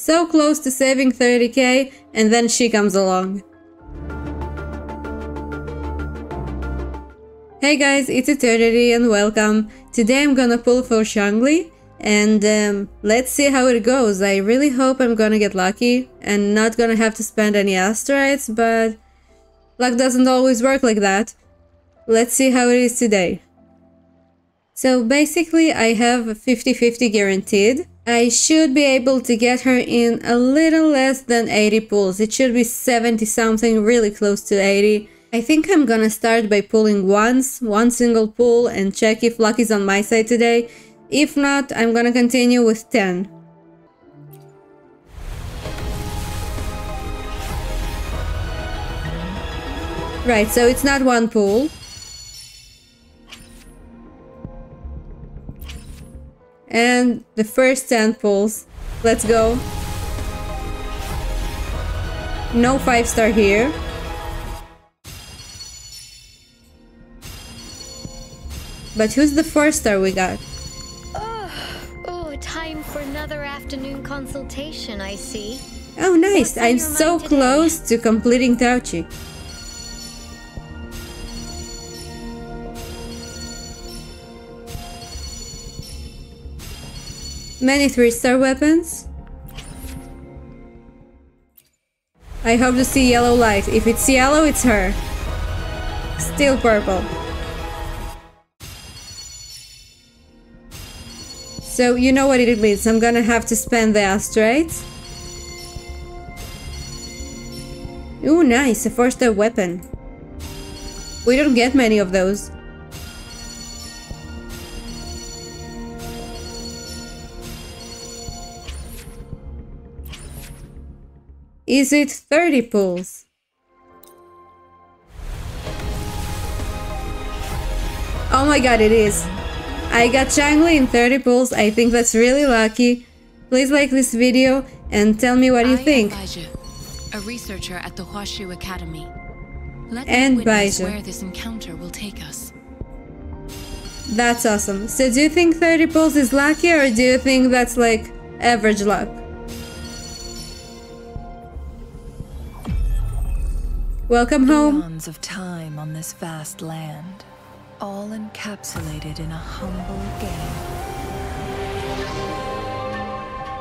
So close to saving 30k, and then she comes along. Hey guys, it's Eternity and welcome. Today I'm gonna pull for Changli, and um, let's see how it goes. I really hope I'm gonna get lucky and not gonna have to spend any astrites, but luck doesn't always work like that. Let's see how it is today. So basically I have 50-50 guaranteed. I should be able to get her in a little less than 80 pulls. It should be 70 something, really close to 80. I think I'm gonna start by pulling once, one single pull and check if luck is on my side today. If not, I'm gonna continue with 10. Right, so it's not one pull. And the first 10 pulls. Let's go. No 5 star here. But who's the 4 star we got? Oh, oh, time for another afternoon consultation, I see. Oh nice, I'm so today? close to completing Taoqi. Many 3-star weapons. I hope to see yellow light. If it's yellow, it's her. Still purple. So you know what it means. I'm gonna have to spend the astrites. Ooh, nice, a four-star weapon. We don't get many of those. Is it 30 pulls? Oh my god, it is. I got Changli in 30 pulls. I think that's really lucky. Please like this video and tell me what you I think. Baizhi, a researcher at the Huaxu Academy. Let And Baizhi. where this encounter will take us. That's awesome. So do you think 30 pulls is lucky or do you think that's like average luck? Welcome home. Eons of time on this vast land, all encapsulated in a humble game.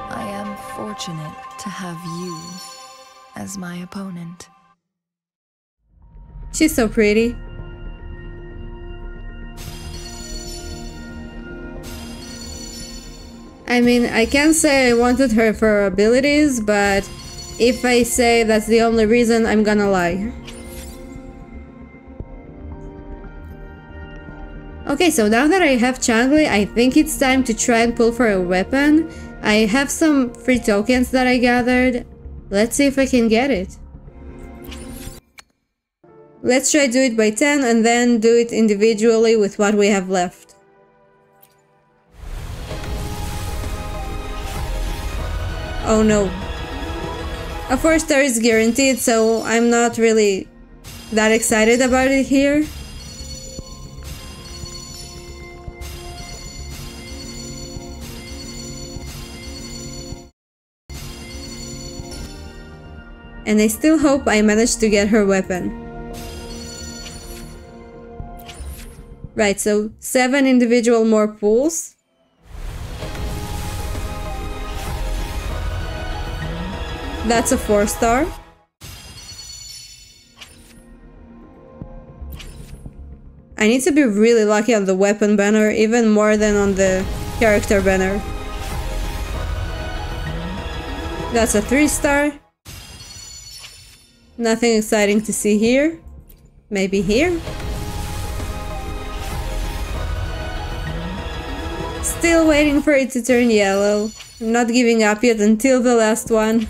I am fortunate to have you as my opponent. She's so pretty. I mean, I can't say I wanted her for her abilities, but if I say that's the only reason, I'm gonna lie. Okay, so now that I have Changli, I think it's time to try and pull for a weapon. I have some free tokens that I gathered. Let's see if I can get it. Let's try do it by 10 and then do it individually with what we have left. Oh no. A 4 star is guaranteed, so I'm not really that excited about it here. And I still hope I manage to get her weapon. Right, so seven individual more pools. That's a four star. I need to be really lucky on the weapon banner, even more than on the character banner. That's a three star. Nothing exciting to see here. Maybe here? Still waiting for it to turn yellow. I'm not giving up yet until the last one.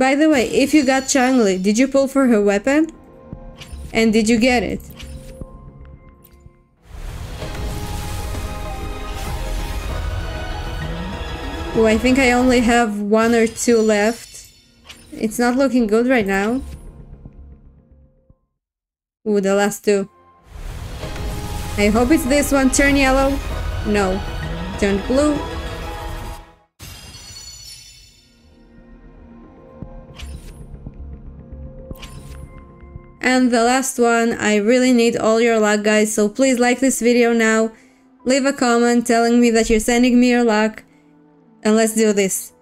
By the way, if you got Changli, did you pull for her weapon? And did you get it? Oh, I think I only have one or two left. It's not looking good right now. Ooh, the last two. I hope it's this one. Turn yellow. No. Turn blue. And the last one, I really need all your luck guys, so please like this video now, leave a comment telling me that you're sending me your luck, and let's do this.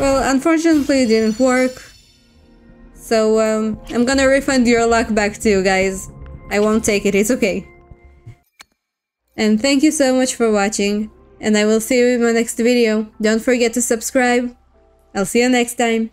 Well, unfortunately it didn't work, so um, I'm gonna refund your luck back to you guys. I won't take it, it's okay. And thank you so much for watching and I will see you in my next video. Don't forget to subscribe. I'll see you next time.